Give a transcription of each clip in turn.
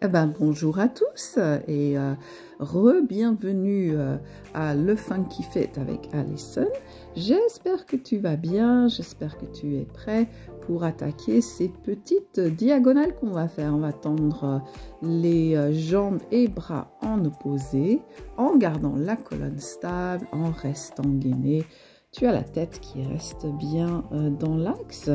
Eh ben, bonjour à tous et euh, re-bienvenue euh, à Le Funky Fit avec Alison. J'espère que tu vas bien, j'espère que tu es prêt pour attaquer ces petites diagonales qu'on va faire. On va tendre euh, les jambes et bras en opposé en gardant la colonne stable, en restant gainé. Tu as la tête qui reste bien dans l'axe.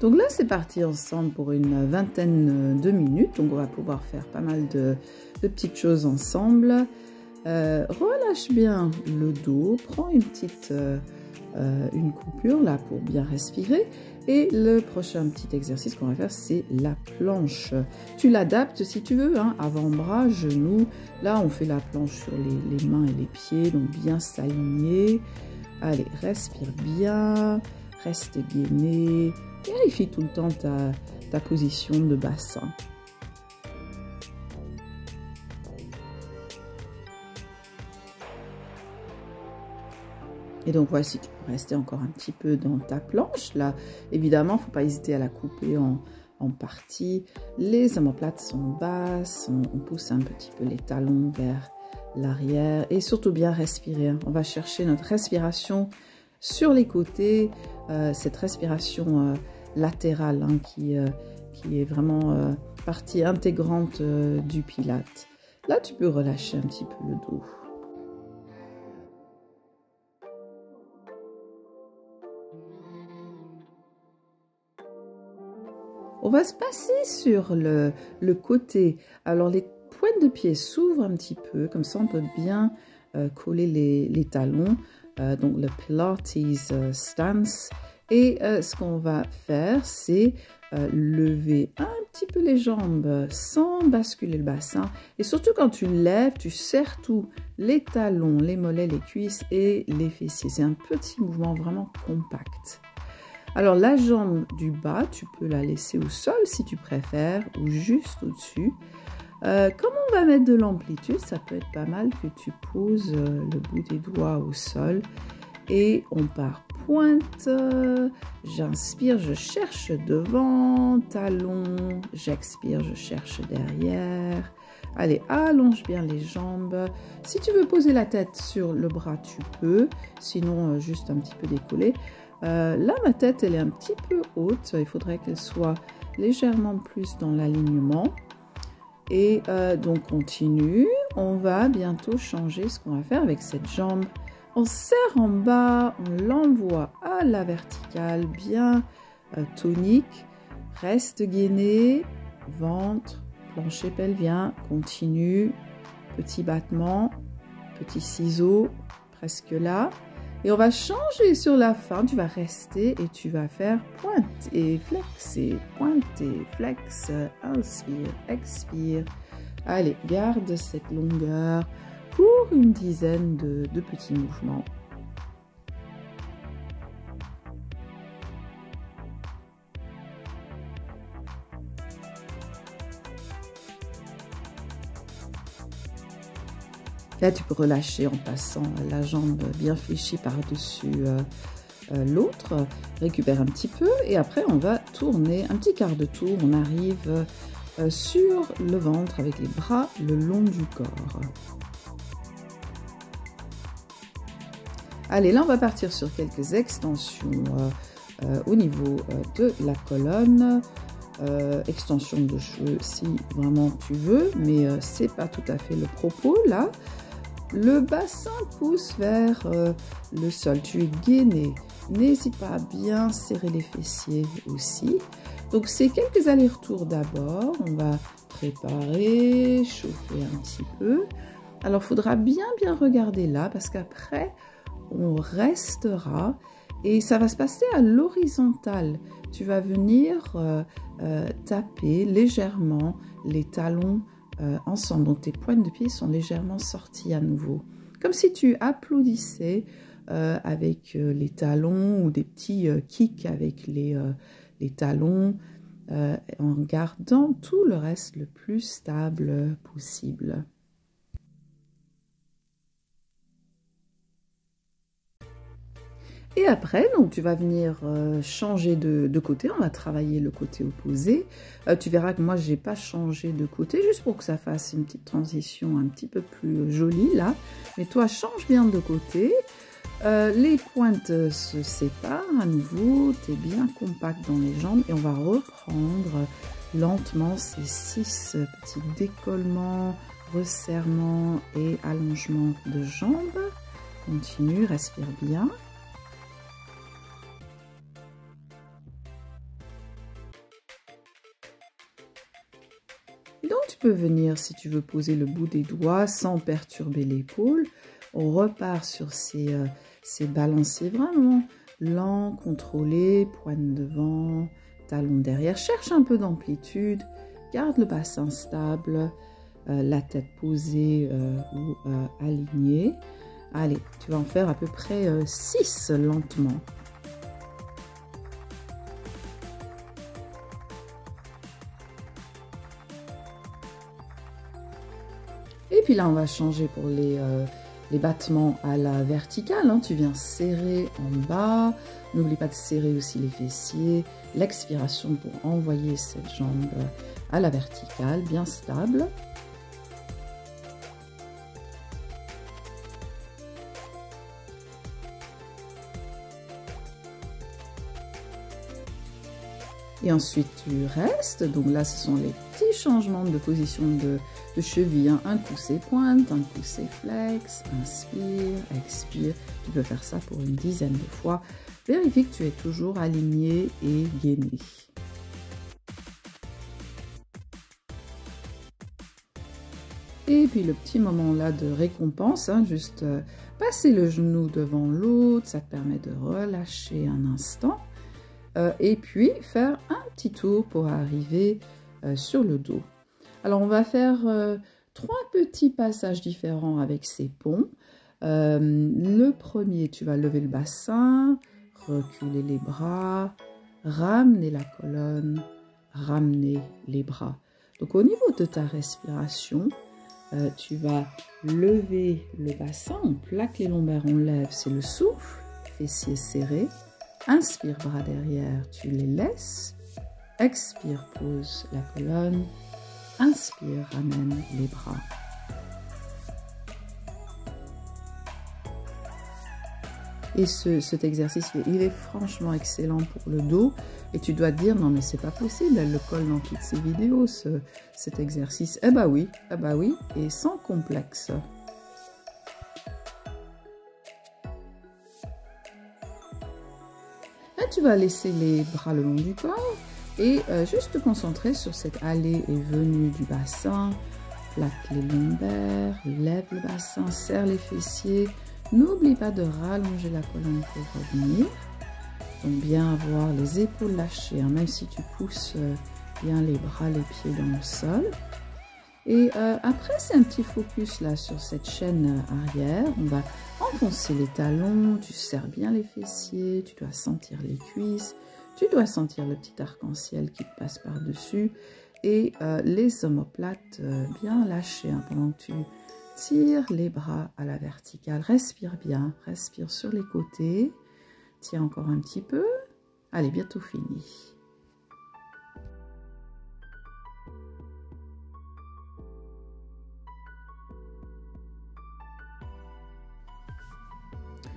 Donc là, c'est parti ensemble pour une vingtaine de minutes. Donc on va pouvoir faire pas mal de, petites choses ensemble. Euh, relâche bien le dos, prends une petite euh, euh, une coupure là pour bien respirer. Et le prochain petit exercice qu'on va faire, c'est la planche. Tu l'adaptes si tu veux, hein, avant-bras, genoux. Là, on fait la planche sur les, les mains et les pieds, donc bien s'aligner. Allez, respire bien, reste gainé, Vérifie tout le temps ta, position de bassin. Et donc voici, tu peux rester encore un petit peu dans ta planche. Là, évidemment, faut pas hésiter à la couper en, en partie. Les omoplates sont basses, on, on, pousse un petit peu les talons vers l'arrière et surtout bien respirer. On va chercher notre respiration sur les côtés, euh, cette respiration euh, latérale hein, qui, euh, qui est vraiment partie intégrante du pilate. Là, tu peux relâcher un petit peu le dos. On va se passer sur le, le côté. Alors, les pointes de pied s'ouvrent un petit peu, comme ça on peut bien coller les, les talons. Euh, donc le Pilates euh, stance. Et euh, ce qu'on va faire, c'est lever un petit peu les jambes sans basculer le bassin. Et surtout quand tu lèves, tu serres tout, les talons, les mollets, les cuisses et les fessiers. C'est un petit mouvement vraiment compact. Alors la jambe du bas, tu peux la laisser au sol si tu préfères ou juste au-dessus. Euh, comme on va mettre de l'amplitude, ça peut être pas mal que tu poses euh, le bout des doigts au sol et on part pointe. J'inspire, je cherche devant, talon, j'expire, je cherche derrière. Allez, allonge bien les jambes. Si tu veux poser la tête sur le bras, tu peux. Sinon, euh, juste un petit peu décollé. là, ma tête, elle est un petit peu haute. Il faudrait qu'elle soit légèrement plus dans l'alignement. Et euh, donc continue. On va bientôt changer ce qu'on va faire avec cette jambe. On serre en bas, on l'envoie à la verticale, bien euh, tonique. Reste gainé, ventre, plancher pelvien, continue. Petit battement, petit ciseau, presque là. Et on va changer sur la fin. Tu vas rester et tu vas faire pointe et flexer, pointe et flex. Inspire, expire. Allez, garde cette longueur pour une dizaine de, de petits mouvements. Là, tu peux relâcher en passant la jambe bien fléchie par-dessus euh, euh, l'autre. Récupère un petit peu et après, on va tourner un petit quart de tour. On arrive euh, sur le ventre avec les bras le long du corps. Allez, là, on va partir sur quelques extensions au niveau de la colonne. extension de cheveux si vraiment tu veux, mais c'est pas tout à fait le propos là. Le bassin pousse vers euh, le sol. Tu es gainé. N'hésite pas à bien serrer les fessiers aussi. Donc, c'est quelques allers-retours d'abord. On va préparer, chauffer un petit peu. Alors, il faudra bien, bien regarder là parce qu'après, on restera et ça va se passer à l'horizontale. Tu vas venir euh, euh, taper légèrement les talons euh, ensemble. Donc tes pointes de pied sont légèrement sorties à nouveau. Comme si tu applaudissais euh, avec euh, les talons ou des petits kicks avec les, les talons en gardant tout le reste le plus stable possible. Et après, donc tu vas venir euh, changer de, côté. On va travailler le côté opposé. Euh, tu verras que moi, je n'ai pas changé de côté, juste pour que ça fasse une petite transition un petit peu plus jolie là. Mais toi, change bien de côté. Euh, les pointes se séparent à nouveau. Tu es bien compact dans les jambes. Et on va reprendre lentement ces six petits décollements, resserrements et allongements de jambes. Continue, respire bien. Peux venir, si tu veux, poser le bout des doigts sans perturber l'épaule. On repart sur ces, euh, balanciers vraiment lents, contrôlés, pointe devant, talon derrière. Cherche un peu d'amplitude, garde le bassin stable, euh, la tête posée euh, ou alignée. Allez, tu vas en faire à peu près 6 lentement. Puis là, on va changer pour les, euh, les battements à la verticale. Hein. Tu viens serrer en bas. N'oublie pas de serrer aussi les fessiers. L'expiration pour envoyer cette jambe à la verticale, bien stable. Et ensuite, tu restes. Donc là, ce sont les petits changements de position de, cheville. Hein. Un coup, c'est pointe, un coup, c'est flex. Inspire, expire. Tu peux faire ça pour une dizaine de fois. Vérifie que tu es toujours aligné et gainé. Et puis le petit moment là de récompense, hein, juste euh, passer le genou devant l'autre, ça te permet de relâcher un instant. Euh, et puis faire un petit tour pour arriver euh, sur le dos. Alors on va faire euh, trois petits passages différents avec ces ponts. le premier, tu vas lever le bassin, reculer les bras, ramener la colonne, ramener les bras. Donc au niveau de ta respiration, tu vas lever le bassin, on plaque les lombaires, on lève, c'est le souffle, fessiers serrés. Inspire, bras derrière, tu les laisses. Expire, pose la colonne. Inspire, ramène les bras. Et cet exercice, il est franchement excellent pour le dos. Et tu dois te dire, non mais c'est pas possible, elle le colle dans toutes ses vidéos, cet exercice. Eh bah oui, eh bah oui, et sans complexe. Tu vas laisser les bras le long du corps et euh, juste te concentrer sur cette allée et venue du bassin. Plaque les lombaires, lève le bassin, serre les fessiers. N'oublie pas de rallonger la colonne pour revenir. Donc bien avoir les épaules lâchées, hein, même si tu pousses euh, bien les bras, les pieds dans le sol. Et euh, après, c'est un petit focus là sur cette chaîne arrière. On va enfoncer les talons, tu serres bien les fessiers, tu dois sentir les cuisses, tu dois sentir le petit arc-en-ciel qui passe par-dessus et euh, les omoplates euh, bien lâchées hein, pendant que tu tires les bras à la verticale. Respire bien, respire sur les côtés. Tiens encore un petit peu. Allez, bientôt fini.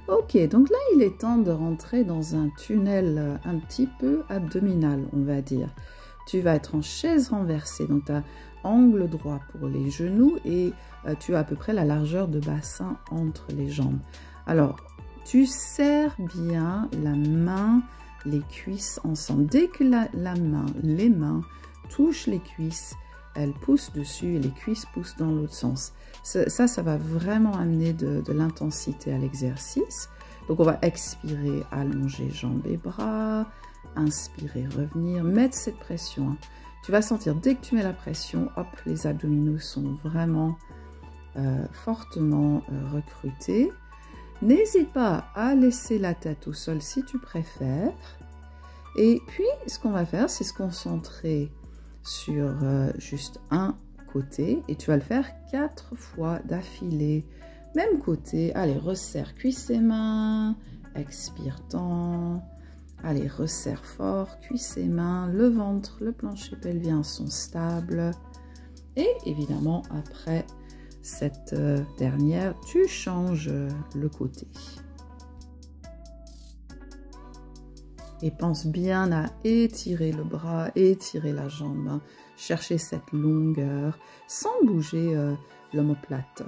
Ok, donc là, il est temps de rentrer dans un tunnel euh, un petit peu abdominal, on va dire. Tu vas être en chaise renversée, donc tu as angle droit pour les genoux et euh, tu as à peu près la largeur de bassin entre les jambes. Alors, tu serres bien la main, les cuisses ensemble. Dès que la, main, les mains touchent les cuisses, elles poussent dessus et les cuisses poussent dans l'autre sens. Ça, ça, va vraiment amener de, l'intensité à l'exercice. Donc, on va expirer, allonger jambes et bras. Inspirer, revenir. Mettre cette pression. Hein. Tu vas sentir, dès que tu mets la pression, hop, les abdominaux sont vraiment euh, fortement euh, recrutés. N'hésite pas à laisser la tête au sol si tu préfères. Et puis, ce qu'on va faire, c'est se concentrer sur euh, juste un et tu vas le faire quatre fois d'affilée. Même côté, allez, resserre cuisse et mains, expire, tend. Allez, resserre fort, cuisse et mains, le ventre, le plancher pelvien sont stables. Et évidemment, après cette euh, dernière, tu changes euh, le côté. Et pense bien à étirer le bras, étirer la jambe, hein. chercher cette longueur sans bouger euh, l'omoplate.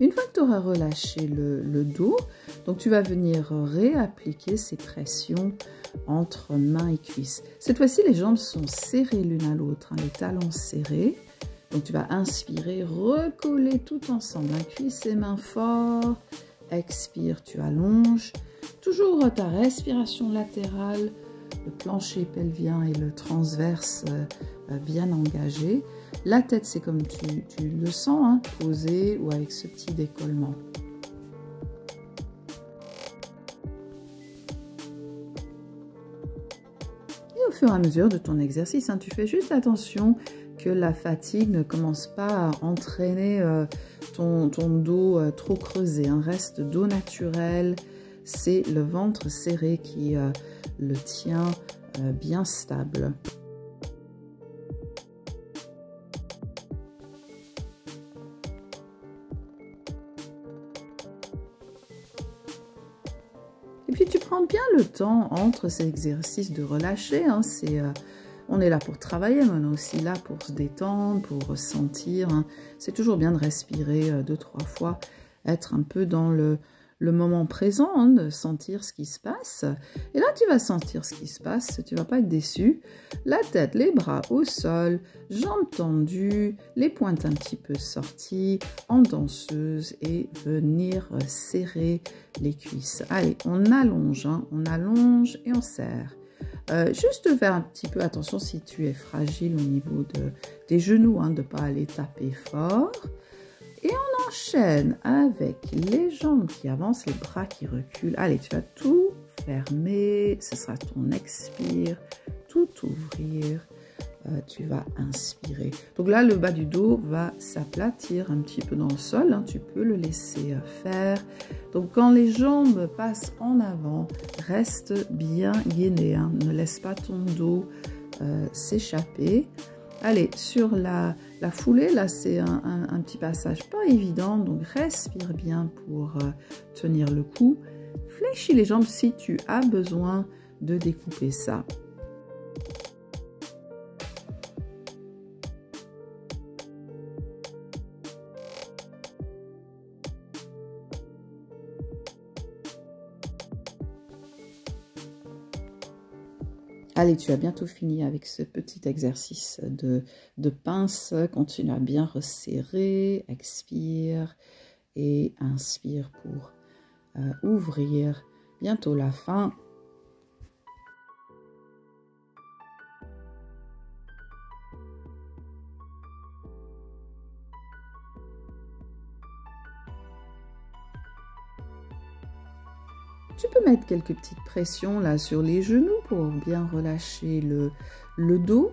Une fois que tu auras relâché le, dos, donc tu vas venir réappliquer ces pressions entre mains et cuisses. Cette fois-ci, les jambes sont serrées l'une à l'autre, hein, les talons serrés. Donc tu vas inspirer, recoller tout ensemble, hein, cuisses mains fort. Expire, tu allonges. Toujours ta respiration latérale, le plancher pelvien et le transverse euh, bien engagés. La tête, c'est comme tu, le sens, hein, posé ou avec ce petit décollement. Et au fur et à mesure de ton exercice, hein, tu fais juste attention que la fatigue ne commence pas à entraîner euh, ton, dos euh, trop creusé. Un hein. Reste dos naturel, c'est le ventre serré qui euh, le tient bien stable. Et puis tu prends bien le temps entre ces exercices de relâcher. Hein. euh, on est là pour travailler, mais on est aussi là pour se détendre, pour ressentir. Hein. C'est toujours bien de respirer euh, deux, trois fois, être un peu dans le, le moment présent, hein, sentir ce qui se passe. Et là, tu vas sentir ce qui se passe, tu vas pas être déçu. La tête, les bras au sol, jambes tendues, les pointes un petit peu sorties, en danseuse et venir serrer les cuisses. Allez, on allonge, hein, on allonge et on serre. Euh, juste faire un petit peu attention si tu es fragile au niveau de, des genoux, hein, de ne pas aller taper fort. Enchaîne avec les jambes qui avancent, les bras qui reculent. Allez, tu vas tout fermer. Ce sera ton expire. Tout ouvrir. Euh, tu vas inspirer. Donc là, le bas du dos va s'aplatir un petit peu dans le sol. Hein. tu peux le laisser euh, faire. Donc quand les jambes passent en avant, reste bien gainé. Hein. ne laisse pas ton dos euh, s'échapper. Allez, sur la, foulée, là, c'est un, petit passage pas évident, donc respire bien pour euh, tenir le coup. Fléchis les jambes si tu as besoin de découper ça. Allez, tu as bientôt fini avec ce petit exercice de, pince. Continue à bien resserrer, expire et inspire pour euh, ouvrir. Bientôt la fin. Tu peux mettre quelques petites pressions là sur les genoux pour bien relâcher le, le dos.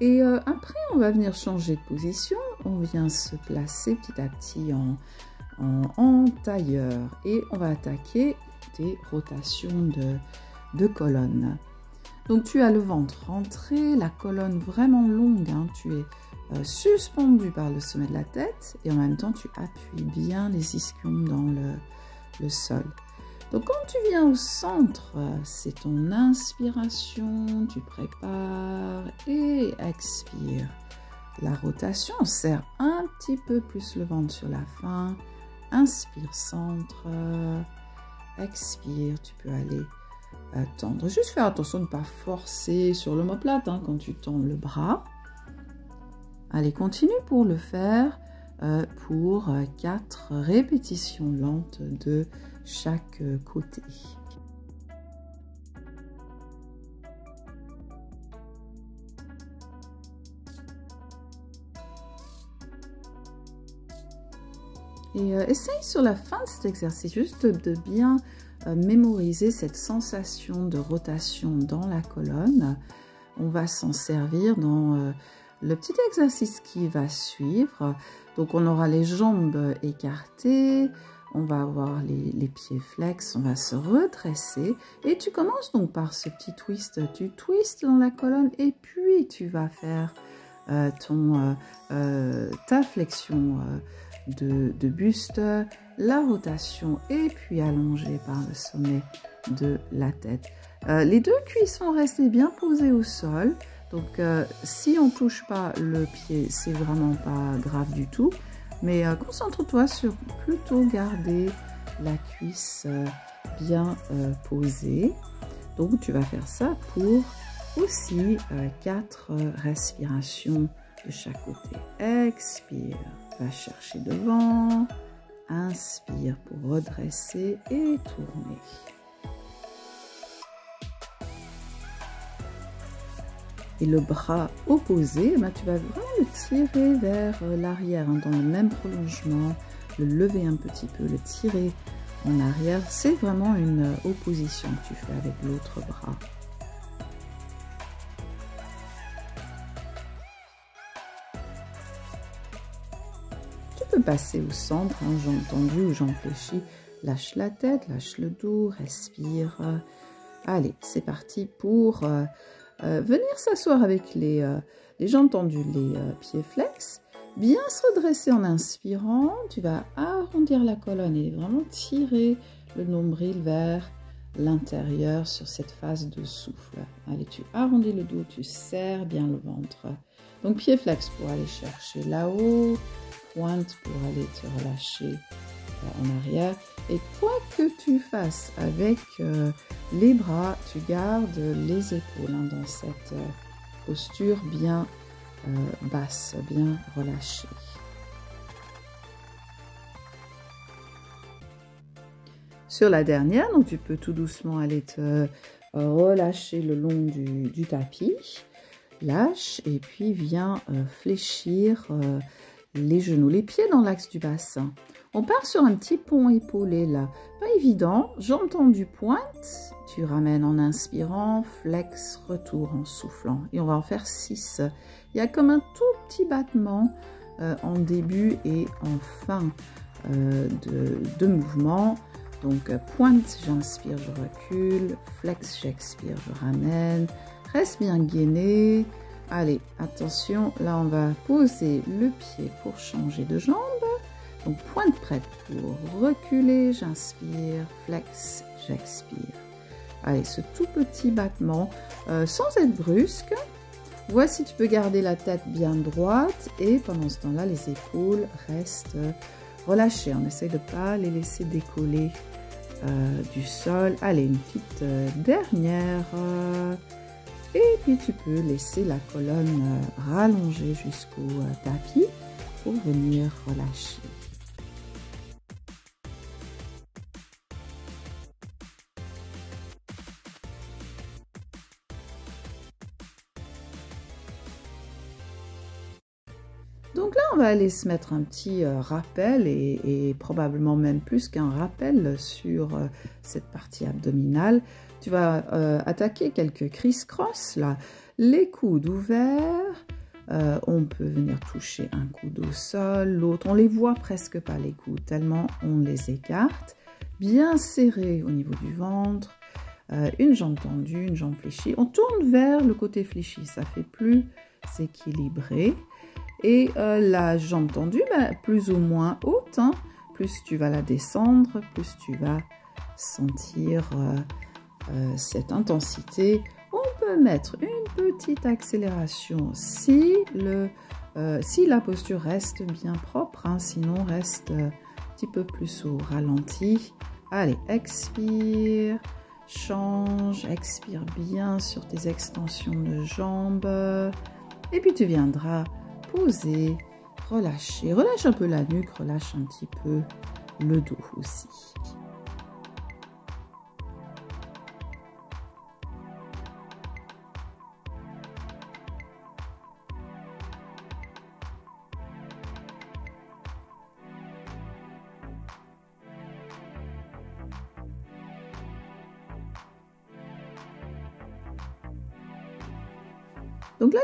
Et euh, après, on va venir changer de position. On vient se placer petit à petit en, en, tailleur. Et on va attaquer des rotations de, de colonne. Donc tu as le ventre rentré, la colonne vraiment longue. Hein. tu es euh, suspendu par le sommet de la tête. Et en même temps, tu appuies bien les ischions dans le, le sol. Donc quand tu viens au centre, c'est ton inspiration, tu prépares et expire. La rotation, serre un petit peu plus le ventre sur la fin. Inspire, centre. Expire, tu peux aller euh, tendre. Juste faire attention de ne pas forcer sur l'omoplate hein, quand tu tends le bras. Allez, continue pour le faire euh, pour 4 euh, répétitions lentes de chaque euh, côté. Et euh, essaye sur la fin de cet exercice juste de bien euh, mémoriser cette sensation de rotation dans la colonne. On va s'en servir dans le petit exercice qui va suivre. Donc on aura les jambes écartées, on va avoir les, pieds flex, on va se redresser. Et tu commences donc par ce petit twist. Tu twists dans la colonne et puis tu vas faire ton, ta flexion de, buste, la rotation et puis allongé par le sommet de la tête. Euh, les deux cuisses sont restées bien posées au sol. Donc euh, si on touche pas le pied, c'est vraiment pas grave du tout. Mais euh, concentre-toi sur plutôt garder la cuisse bien posée. Donc tu vas faire ça pour aussi quatre respirations de chaque côté. Expire va chercher devant, inspire pour redresser et tourner. Et le bras opposé, ben, tu vas vraiment le tirer vers l'arrière, hein, dans le même prolongement, le lever un petit peu, le tirer en arrière. C'est vraiment une opposition que tu fais avec l'autre bras. passer au centre, hein, tendues ou fléchies. Lâche la tête, lâche le dos, respire. Allez, c'est parti pour euh, euh, venir s'asseoir avec les, euh, les, jambes tendues, les pieds flex. Bien se redresser en inspirant. Tu vas arrondir la colonne et vraiment tirer le nombril vers l'intérieur sur cette phase de souffle. Allez, tu arrondis le dos, tu serres bien le ventre. Donc pieds flex pour aller chercher là-haut, pointe pour aller te relâcher euh, en arrière. Et quoi que tu fasses avec euh, les bras, tu gardes les épaules hein, dans cette euh, posture bien basse, bien relâchée. Sur la dernière, donc tu peux tout doucement aller te relâcher le long du tapis. Lâche et puis viens fléchir les genoux, les pieds dans l'axe du bassin. On part sur un petit pont épaulé là. Pas évident. Jambes du pointe. Tu ramènes en inspirant, flex, retour en soufflant. Et on va en faire 6. Il y a comme un tout petit battement euh, en début et en fin euh, de, mouvement. Donc pointe, j'inspire, je recule. Flex, j'expire, je ramène. Reste bien gainé. Allez, attention, là on va poser le pied pour changer de jambe. Donc pointe prête pour reculer, j'inspire, flex, j'expire. Allez, ce tout petit battement, euh, sans être brusque. Voici, tu peux garder la tête bien droite et pendant ce temps-là, les épaules restent relâchées. On essaie de ne pas les laisser décoller euh, du sol. Allez, une petite euh, dernière. Et puis tu peux laisser la colonne euh, rallonger jusqu'au euh, tapis pour venir relâcher. Aller se mettre un petit euh, rappel et, probablement même plus qu'un rappel sur cette partie abdominale. Tu vas euh, attaquer quelques criss-cross là. Les coudes ouverts. Euh, on peut venir toucher un coude au sol, l'autre. On les voit presque pas les coudes, tellement on les écarte. Bien serré au niveau du ventre. Euh, une jambe tendue, une jambe fléchie. On tourne vers le côté fléchi, ça fait plus s'équilibrer. Et la jambe tendue, ben, plus ou moins haute, hein. plus tu vas la descendre, plus tu vas sentir euh, cette intensité, on peut mettre une petite accélération si, le, euh, si la posture reste bien propre, hein, sinon reste un petit peu plus au ralenti. Allez, expire, change, expire bien sur tes extensions de jambes. Et puis tu viendras poser, relâcher. Relâche un peu la nuque, relâche un petit peu le dos aussi.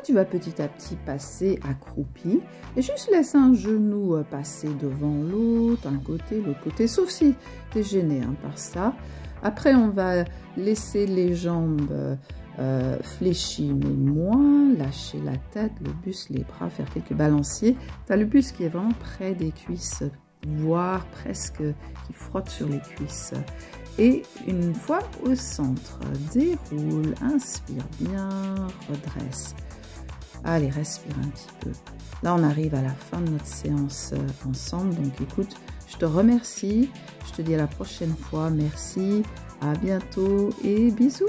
Tu vas petit à petit passer accroupi et juste laisse un genou euh, passer devant l'autre, un côté, l'autre côté, sauf si tu es gêné hein, par ça. Après, on va laisser les jambes euh, euh, fléchies, mais moins, lâcher la tête, le buste, les bras, faire quelques balanciers. Tu as le buste qui est vraiment près des cuisses, voire presque qui frotte sur les cuisses. Et une fois au centre, déroule, inspire bien, redresse. Allez, respire un petit peu. Là, on arrive à la fin de notre séance euh, ensemble. Donc, écoute, je te remercie. Je te dis à la prochaine fois. Merci. À bientôt et bisous.